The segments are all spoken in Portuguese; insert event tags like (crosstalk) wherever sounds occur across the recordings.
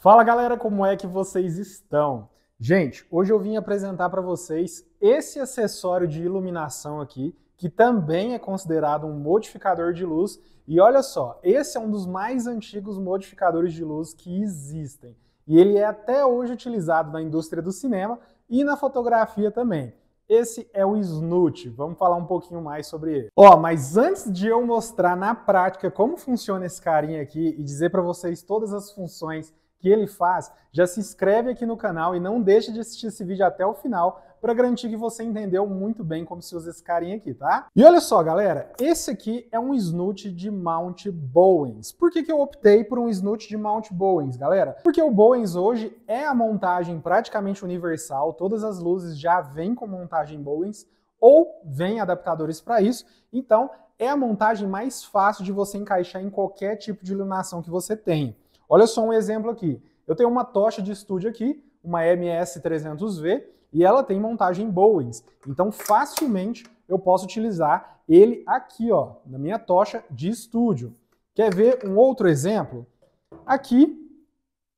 Fala galera, como é que vocês estão? Gente, hoje eu vim apresentar para vocês esse acessório de iluminação aqui, que também é considerado um modificador de luz. E olha só, esse é um dos mais antigos modificadores de luz que existem. E ele é até hoje utilizado na indústria do cinema e na fotografia também. Esse é o Snoot. Vamos falar um pouquinho mais sobre ele. Ó, mas antes de eu mostrar na prática como funciona esse carinha aqui e dizer para vocês todas as funções que ele faz, já se inscreve aqui no canal e não deixe de assistir esse vídeo até o final para garantir que você entendeu muito bem como se usa esse carinha aqui, tá? E olha só, galera, esse aqui é um snoot de mount Bowens. Por que, que eu optei por um snoot de mount Bowens, galera? Porque o Bowens hoje é a montagem praticamente universal, todas as luzes já vêm com montagem Bowens ou vêm adaptadores para isso, então é a montagem mais fácil de você encaixar em qualquer tipo de iluminação que você tenha. Olha só um exemplo aqui. Eu tenho uma tocha de estúdio aqui, uma MS300V, e ela tem montagem Bowens. Então, facilmente eu posso utilizar ele aqui, ó, na minha tocha de estúdio. Quer ver um outro exemplo? Aqui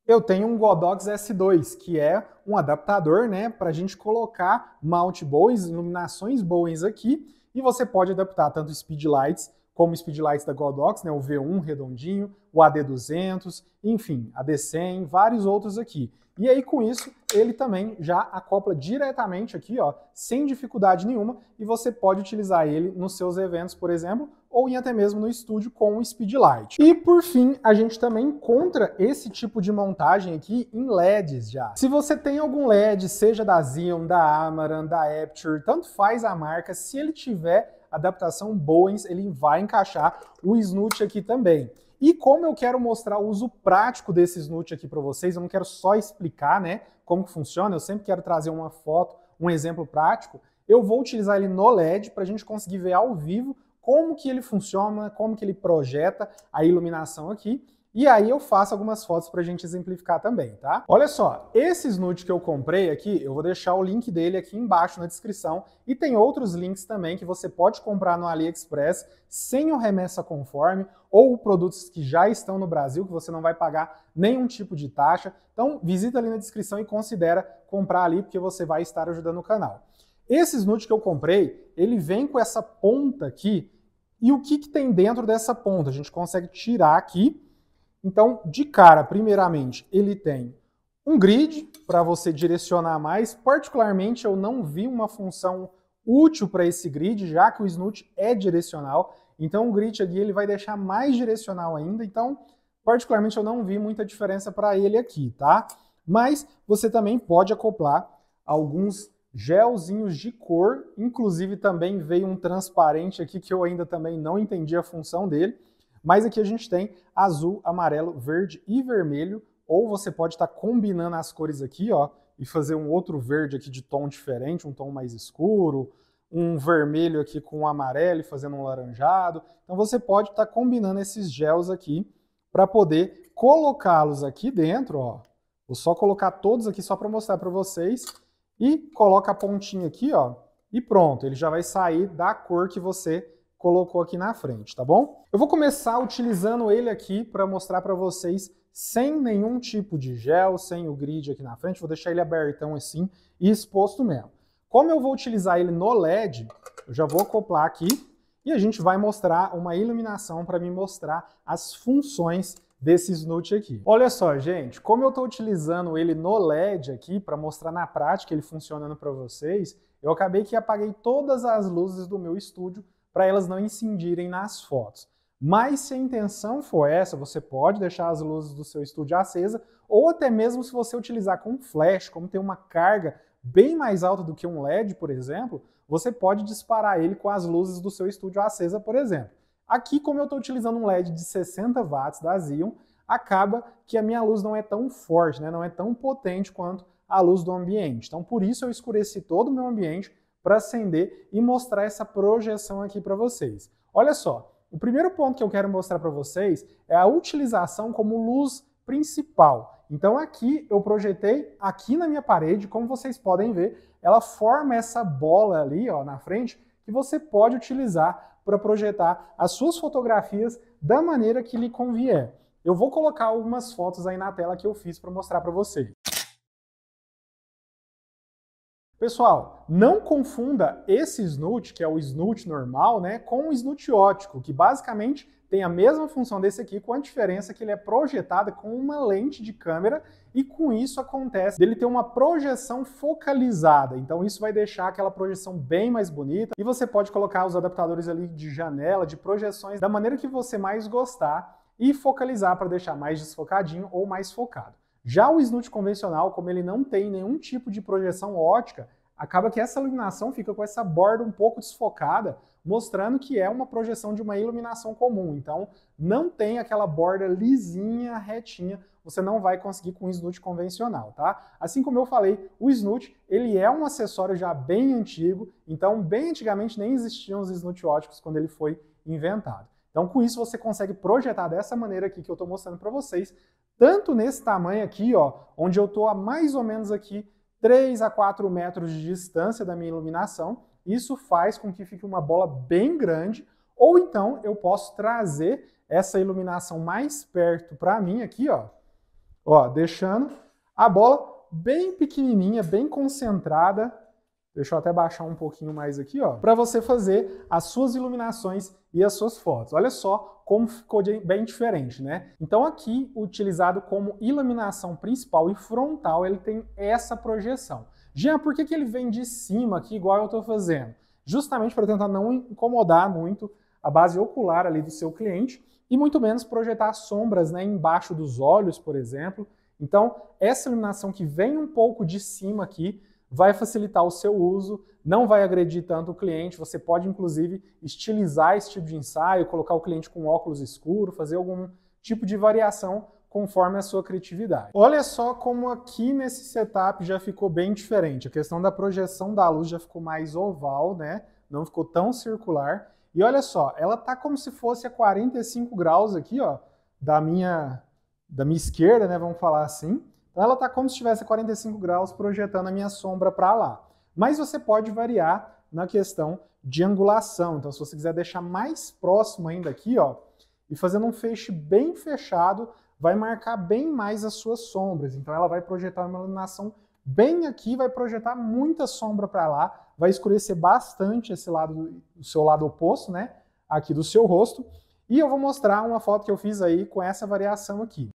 eu tenho um Godox S2, que é um adaptador, né, para a gente colocar mount Bowens, iluminações Bowens aqui, e você pode adaptar tanto speedlights como speedlights da Godox, né, o V1 redondinho, o AD200, enfim, AD100, vários outros aqui. E aí, com isso, ele também já acopla diretamente aqui, ó, sem dificuldade nenhuma, e você pode utilizar ele nos seus eventos, por exemplo, ou em até mesmo no estúdio com o Speedlight. E por fim, a gente também encontra esse tipo de montagem aqui em LEDs já. Se você tem algum LED, seja da Xeon, da Amaran, da Aperture, tanto faz a marca, se ele tiver adaptação Bowens, ele vai encaixar o snoot aqui também. E como eu quero mostrar o uso prático desse snoot aqui para vocês, eu não quero só explicar né, como que funciona, eu sempre quero trazer uma foto, um exemplo prático, eu vou utilizar ele no LED para a gente conseguir ver ao vivo como que ele funciona, como que ele projeta a iluminação aqui. E aí eu faço algumas fotos para a gente exemplificar também, tá? Olha só, esse snoot que eu comprei aqui, eu vou deixar o link dele aqui embaixo na descrição e tem outros links também que você pode comprar no AliExpress sem o remessa conforme ou produtos que já estão no Brasil que você não vai pagar nenhum tipo de taxa. Então visita ali na descrição e considera comprar ali porque você vai estar ajudando o canal. Esse snoot que eu comprei, ele vem com essa ponta aqui e o que, que tem dentro dessa ponta? A gente consegue tirar aqui então, de cara, primeiramente, ele tem um grid para você direcionar mais. Particularmente, eu não vi uma função útil para esse grid, já que o Snoot é direcional. Então, o grid aqui ele vai deixar mais direcional ainda. Então, particularmente, eu não vi muita diferença para ele aqui, tá? Mas você também pode acoplar alguns gelzinhos de cor. Inclusive, também veio um transparente aqui que eu ainda também não entendi a função dele. Mas aqui a gente tem azul, amarelo, verde e vermelho, ou você pode estar tá combinando as cores aqui, ó, e fazer um outro verde aqui de tom diferente, um tom mais escuro, um vermelho aqui com um amarelo e fazendo um laranjado. Então você pode estar tá combinando esses gels aqui para poder colocá-los aqui dentro, ó. Vou só colocar todos aqui só para mostrar para vocês e coloca a pontinha aqui, ó, e pronto, ele já vai sair da cor que você colocou aqui na frente, tá bom? Eu vou começar utilizando ele aqui para mostrar para vocês sem nenhum tipo de gel, sem o grid aqui na frente, vou deixar ele abertão assim e exposto mesmo. Como eu vou utilizar ele no LED, eu já vou acoplar aqui e a gente vai mostrar uma iluminação para me mostrar as funções desse snoot aqui. Olha só, gente, como eu estou utilizando ele no LED aqui para mostrar na prática ele funcionando para vocês, eu acabei que apaguei todas as luzes do meu estúdio para elas não incidirem nas fotos. Mas se a intenção for essa, você pode deixar as luzes do seu estúdio acesa, ou até mesmo se você utilizar com flash, como tem uma carga bem mais alta do que um LED, por exemplo, você pode disparar ele com as luzes do seu estúdio acesa, por exemplo. Aqui, como eu estou utilizando um LED de 60 watts da Xeon, acaba que a minha luz não é tão forte, né? não é tão potente quanto a luz do ambiente. Então, por isso eu escureci todo o meu ambiente para acender e mostrar essa projeção aqui para vocês. Olha só, o primeiro ponto que eu quero mostrar para vocês é a utilização como luz principal. Então aqui eu projetei aqui na minha parede, como vocês podem ver, ela forma essa bola ali ó, na frente que você pode utilizar para projetar as suas fotografias da maneira que lhe convier. Eu vou colocar algumas fotos aí na tela que eu fiz para mostrar para vocês. Pessoal, não confunda esse snoot, que é o snoot normal, né, com o snoot ótico, que basicamente tem a mesma função desse aqui, com a diferença que ele é projetado com uma lente de câmera e com isso acontece dele ter uma projeção focalizada. Então isso vai deixar aquela projeção bem mais bonita e você pode colocar os adaptadores ali de janela, de projeções, da maneira que você mais gostar e focalizar para deixar mais desfocadinho ou mais focado. Já o snoot convencional, como ele não tem nenhum tipo de projeção ótica, acaba que essa iluminação fica com essa borda um pouco desfocada, mostrando que é uma projeção de uma iluminação comum. Então, não tem aquela borda lisinha, retinha, você não vai conseguir com o snoot convencional, tá? Assim como eu falei, o snoot, ele é um acessório já bem antigo, então bem antigamente nem existiam os snoot óticos quando ele foi inventado. Então, com isso, você consegue projetar dessa maneira aqui que eu estou mostrando para vocês, tanto nesse tamanho aqui, ó, onde eu estou a mais ou menos aqui 3 a 4 metros de distância da minha iluminação. Isso faz com que fique uma bola bem grande, ou então eu posso trazer essa iluminação mais perto para mim aqui, ó, ó, deixando a bola bem pequenininha, bem concentrada, Deixa eu até baixar um pouquinho mais aqui, ó, para você fazer as suas iluminações e as suas fotos. Olha só como ficou bem diferente, né? Então aqui, utilizado como iluminação principal e frontal, ele tem essa projeção. Jean, por que, que ele vem de cima aqui, igual eu estou fazendo? Justamente para tentar não incomodar muito a base ocular ali do seu cliente e muito menos projetar sombras né, embaixo dos olhos, por exemplo. Então, essa iluminação que vem um pouco de cima aqui vai facilitar o seu uso, não vai agredir tanto o cliente. Você pode, inclusive, estilizar esse tipo de ensaio, colocar o cliente com óculos escuro, fazer algum tipo de variação conforme a sua criatividade. Olha só como aqui nesse setup já ficou bem diferente. A questão da projeção da luz já ficou mais oval, né? Não ficou tão circular. E olha só, ela tá como se fosse a 45 graus aqui, ó, da minha da minha esquerda, né, vamos falar assim. Então ela está como se estivesse a 45 graus projetando a minha sombra para lá. Mas você pode variar na questão de angulação. Então se você quiser deixar mais próximo ainda aqui, ó, e fazendo um feixe bem fechado, vai marcar bem mais as suas sombras. Então ela vai projetar uma iluminação bem aqui, vai projetar muita sombra para lá, vai escurecer bastante esse lado, o seu lado oposto, né, aqui do seu rosto. E eu vou mostrar uma foto que eu fiz aí com essa variação aqui.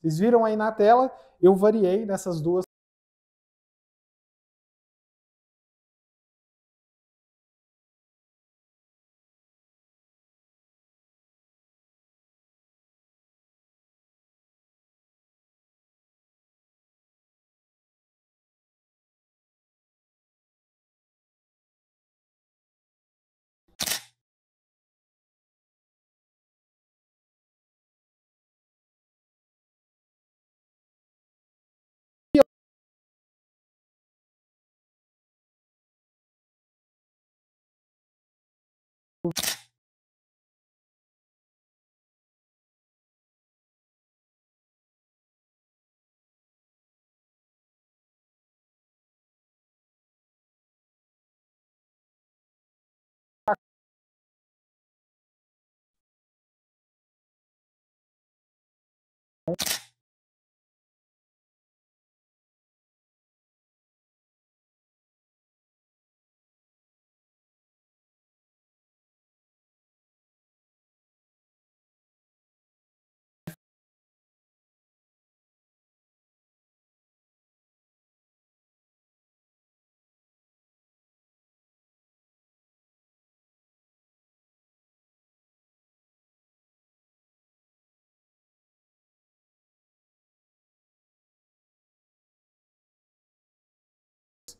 Vocês viram aí na tela, eu variei nessas duas moved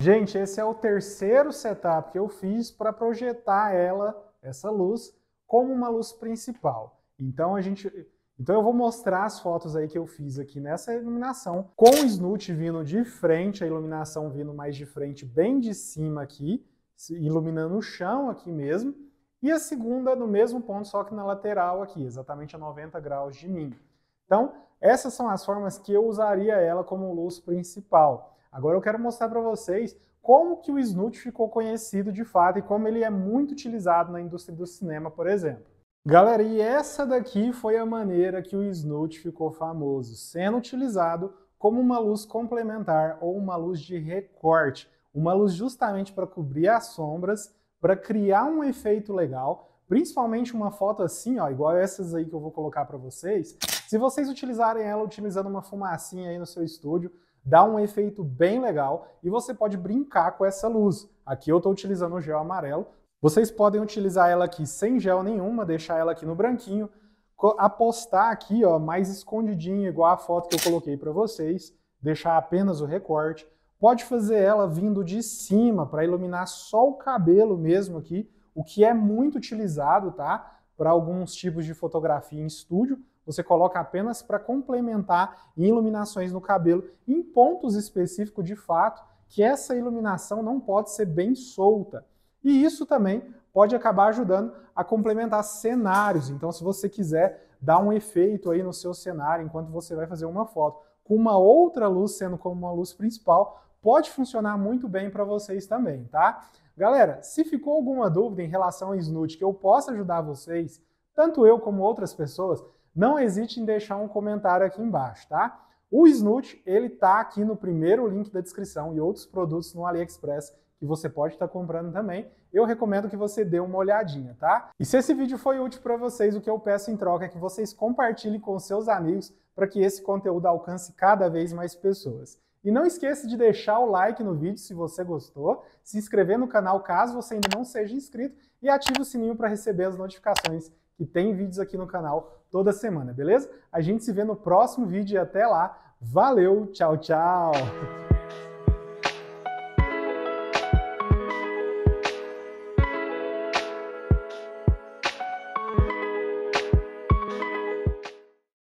Gente, esse é o terceiro setup que eu fiz para projetar ela, essa luz, como uma luz principal. Então a gente, então eu vou mostrar as fotos aí que eu fiz aqui nessa iluminação, com o snoot vindo de frente, a iluminação vindo mais de frente, bem de cima aqui, iluminando o chão aqui mesmo, e a segunda no mesmo ponto, só que na lateral aqui, exatamente a 90 graus de mim. Então, essas são as formas que eu usaria ela como luz principal. Agora eu quero mostrar para vocês como que o snoot ficou conhecido de fato e como ele é muito utilizado na indústria do cinema, por exemplo. Galera, e essa daqui foi a maneira que o Snoot ficou famoso, sendo utilizado como uma luz complementar ou uma luz de recorte, uma luz justamente para cobrir as sombras, para criar um efeito legal, principalmente uma foto assim, ó, igual essas aí que eu vou colocar para vocês. Se vocês utilizarem ela utilizando uma fumacinha aí no seu estúdio, dá um efeito bem legal e você pode brincar com essa luz. Aqui eu estou utilizando o gel amarelo, vocês podem utilizar ela aqui sem gel nenhuma, deixar ela aqui no branquinho, apostar aqui, ó, mais escondidinho, igual a foto que eu coloquei para vocês, deixar apenas o recorte. Pode fazer ela vindo de cima para iluminar só o cabelo mesmo aqui, o que é muito utilizado, tá? Para alguns tipos de fotografia em estúdio, você coloca apenas para complementar iluminações no cabelo em pontos específicos de fato, que essa iluminação não pode ser bem solta. E isso também pode acabar ajudando a complementar cenários. Então, se você quiser dar um efeito aí no seu cenário enquanto você vai fazer uma foto com uma outra luz sendo como uma luz principal, pode funcionar muito bem para vocês também, tá? Galera, se ficou alguma dúvida em relação ao Snoot que eu possa ajudar vocês, tanto eu como outras pessoas, não hesite em deixar um comentário aqui embaixo, tá? O Snoot, ele tá aqui no primeiro link da descrição e outros produtos no AliExpress que você pode estar comprando também, eu recomendo que você dê uma olhadinha, tá? E se esse vídeo foi útil para vocês, o que eu peço em troca é que vocês compartilhem com seus amigos para que esse conteúdo alcance cada vez mais pessoas. E não esqueça de deixar o like no vídeo se você gostou, se inscrever no canal caso você ainda não seja inscrito e ative o sininho para receber as notificações que tem vídeos aqui no canal toda semana, beleza? A gente se vê no próximo vídeo e até lá. Valeu, tchau, tchau! (laughs)